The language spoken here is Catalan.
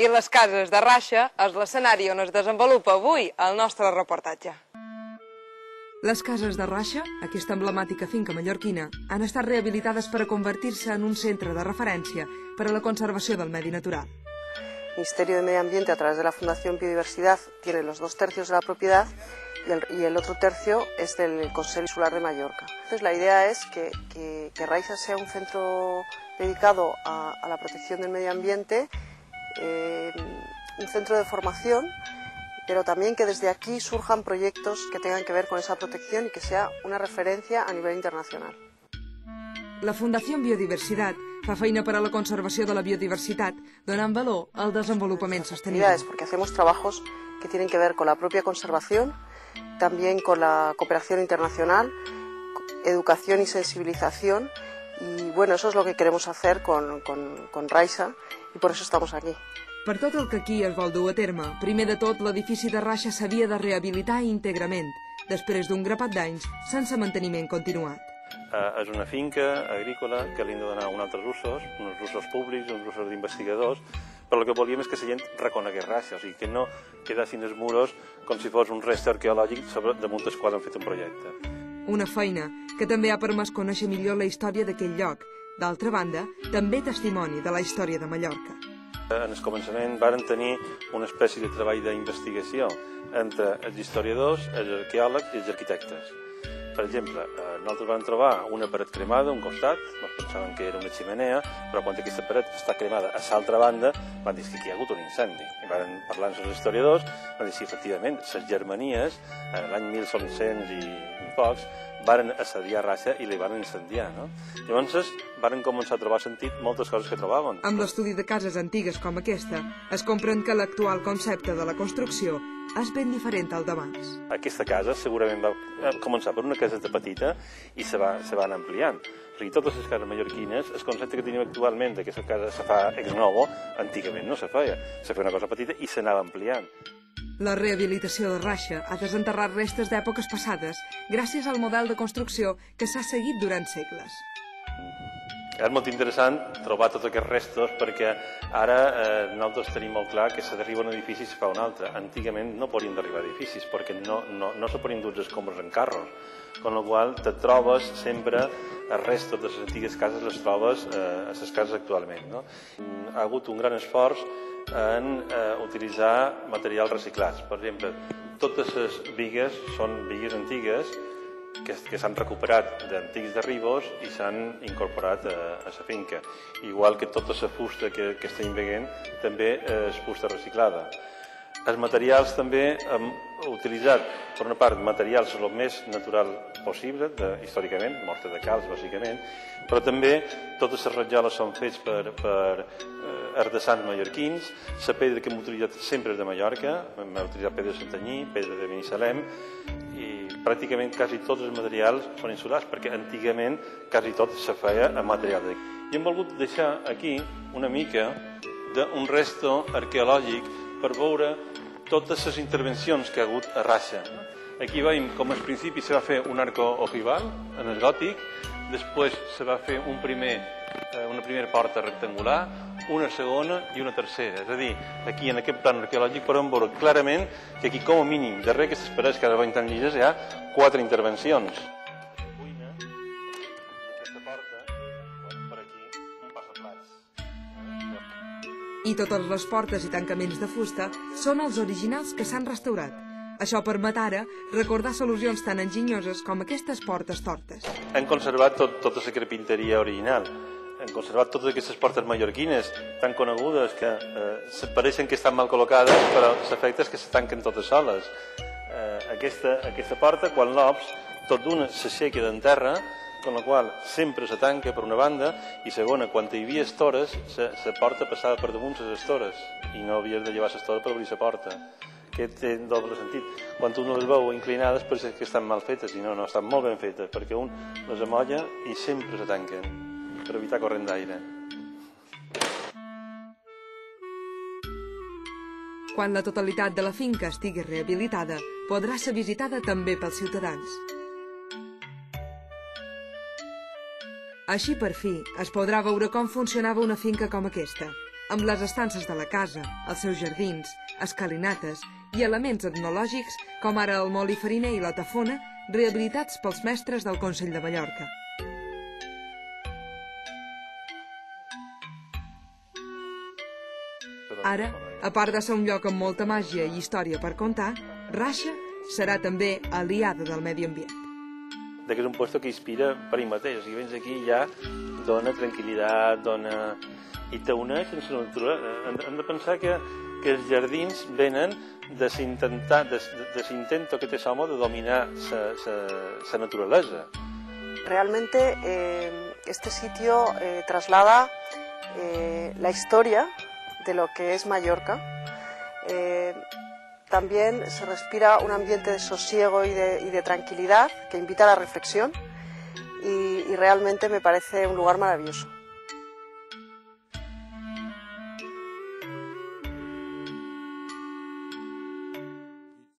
I les cases de Raixa és l'escenari on es desenvolupa avui el nostre reportatge. Les cases de Raixa, aquesta emblemàtica finca mallorquina, han estat rehabilitades per a convertir-se en un centre de referència per a la conservació del medi natural. El Ministerio de Medio Ambiente, a través de la Fundación Biodiversidad, tiene los dos tercios de la propiedad y el, y el otro tercio es del Consejo Insular de Mallorca. Entonces, la idea es que, que, que Raiza sea un centro dedicado a, a la protección del medio ambiente, eh, un centro de formación, pero también que desde aquí surjan proyectos que tengan que ver con esa protección y que sea una referencia a nivel internacional. La Fundació Biodiversitat fa feina per a la conservació de la biodiversitat, donant valor al desenvolupament sostenible. Porque hacemos trabajos que tienen que ver con la propia conservación, también con la cooperación internacional, educación y sensibilización. Y bueno, eso es lo que queremos hacer con, con, con Raisa y por eso estamos aquí. Per tot el que aquí es vol dur a terme, primer de tot l'edifici de Raixa s'havia de rehabilitar íntegrament, després d'un grapat d'anys sense manteniment continuat. Eh, és una finca agrícola que li hem de donar uns altres usos, uns usos públics, uns usos d'investigadors, però el que volíem és que la gent reconegués Raixa, o sigui, que no quedassin els muros com si fos un rest arqueològic sobre, damunt del qual han fet un projecte. Una feina que també ha permès conèixer millor la història d'aquell lloc. D'altra banda, també testimoni de la història de Mallorca. En el començament varen tenir una espècie de treball d'investigació entre els historiadors, els arqueòlegs i els arquitectes. Per exemple, eh, nosaltres vam trobar una paret cremada un costat, ens pensaven que era una ximenea, però quan aquesta paret està cremada a l'altra banda, van dir que hi ha hagut un incendi. I van parlar amb els historiadors, van dir que efectivament, les germanies, eh, l'any 1700 i pocs, varen assediar Raixa i li van incendiar. No? Llavors varen començar a trobar sentit moltes coses que trobaven. Amb l'estudi de cases antigues com aquesta, es comprèn que l'actual concepte de la construcció és ben diferent al d'abans. Aquesta casa segurament va començar per una caseta petita i se va, se van ampliant. O sigui, totes les cases mallorquines, el concepte que tenim actualment de que aquesta casa se fa ex novo, antigament no se feia. Se feia una cosa petita i s'anava ampliant. La rehabilitació de Raixa ha desenterrat restes d'èpoques passades gràcies al model de construcció que s'ha seguit durant segles. És molt interessant trobar tots aquests restos perquè ara eh, nosaltres tenim molt clar que se derriba un edifici i fa un altre. Antigament no podien derribar edificis perquè no, no, no se podien dur els en carros, con la qual te trobes sempre els restos de les antigues cases les trobes eh, a les cases actualment. No? Ha hagut un gran esforç en eh, utilitzar materials reciclats. Per exemple, totes les vigues són vigues antigues que, que s'han recuperat d'antics derribos i s'han incorporat a, a la finca. Igual que tota la fusta que, que estem veient també és fusta reciclada. Els materials també hem utilitzat, per una part, materials el més natural possible, de, històricament, morta de calç, bàsicament, però també totes les ratjoles són fets per, per eh, artesans mallorquins, la pedra que hem utilitzat sempre és de Mallorca, hem utilitzat pedra de Santanyí, pedra de Benissalem, i pràcticament quasi tots els materials són insulars, perquè antigament quasi tot se feia amb material de... I hem volgut deixar aquí una mica d'un resto arqueològic per veure totes les intervencions que ha hagut a Raixa. Aquí veiem com al principi se va fer un arco ojival en el gòtic, després se va fer un primer, eh, una primera porta rectangular, una segona i una tercera. És a dir, aquí en aquest plan arqueològic podem veure clarament que aquí com a mínim, darrere aquestes parets que ara veiem tan llises, hi ha quatre intervencions. I totes les portes i tancaments de fusta són els originals que s'han restaurat. Això permet ara recordar solucions tan enginyoses com aquestes portes tortes. Han conservat tot, tota la carpinteria original. Han conservat totes aquestes portes mallorquines tan conegudes que eh, pareixen que estan mal col·locades, però l'efecte és que se tanquen totes soles. Eh, aquesta, aquesta porta, quan l'ops, tot d'una s'aixeca d'en terra, con la qual sempre se tanca per una banda i segona, quan hi havia estores, la porta passava per damunt les estores i no havies de llevar l'estora per obrir la porta. Aquest té doble sentit. Quan un les veu inclinades pensa que estan mal fetes i no, no, estan molt ben fetes perquè un les amolla i sempre se tanquen per evitar corrent d'aire. Quan la totalitat de la finca estigui rehabilitada, podrà ser visitada també pels ciutadans. Així, per fi, es podrà veure com funcionava una finca com aquesta. amb les estances de la casa, els seus jardins, escalinates i elements etnològics com ara el moli fariner i la tafona, rehabilitats pels mestres del Consell de Mallorca. Ara, a part de ser un lloc amb molta màgia i història per contar, Rasha serà també aliada del medi ambient. De que és un lloc que inspira per ell mateix. Si vens aquí ja dona tranquil·litat, dona... i t'uneix amb la natura. Hem, hem de pensar que, que els jardins venen de l'intento que té l'home de dominar la naturalesa. Realmente eh, este sitio eh, traslada eh, la historia de lo que es Mallorca. También se respira un ambiente de sosiego y de, tranquilidad que invita a la reflexión y realmente me parece un lugar maravilloso.